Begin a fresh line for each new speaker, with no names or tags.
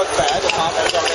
我摆一个，他拍一下。